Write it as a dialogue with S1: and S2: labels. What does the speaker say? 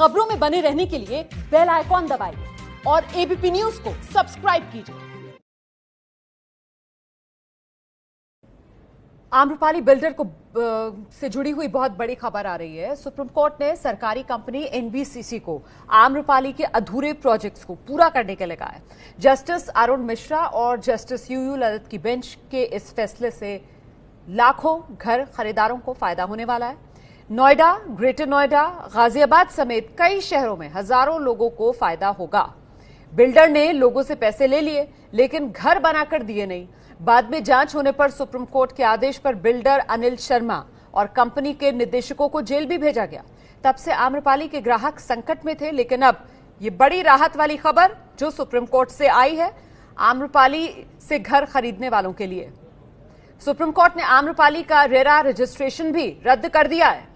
S1: खबरों में बने रहने के लिए बेल आइकॉन दबाइए और एबीपी न्यूज़ को सब्सक्राइब कीजिए। आम्रपाली बिल्डर को से जुड़ी हुई बहुत बड़ी खबर आ रही है। सुप्रीम कोर्ट ने सरकारी कंपनी एनबीसीसी को आम्रपाली के अधूरे प्रोजेक्ट्स को पूरा करने के लिए कहा है। जस्टिस अरुण मिश्रा और जस्टिस यू यू ललित की बेंच के इस फैसले से लाखों घर खरीदारों को फ़ायदा होने वाला है। नोएडा, ग्रेटर नोएडा, गाजियाबाद समेत कई शहरों में हज़ारों लोगों को फ़ायदा होगा। बिल्डर ने लोगों से पैसे ले लिए, लेकिन घर बनाकर दिए नहीं। बाद में जाँच होने पर सुप्रीम कोर्ट के आदेश पर बिल्डर अनिल शर्मा और कंपनी के निदेशकों को जेल भी भेजा गया। तब से आम्रपाली के ग्राहक संकट में थे, लेकिन अब ये बड़ी राहत वाली खबर जो सुप्रीम कोर्ट से आई है, आम्रपाली से घर खरीदने वालों के लिए। सुप्रीम कोर्ट ने आम्रपाली का रेरा रजिस्ट्रेशन भी रद्द कर दिया है।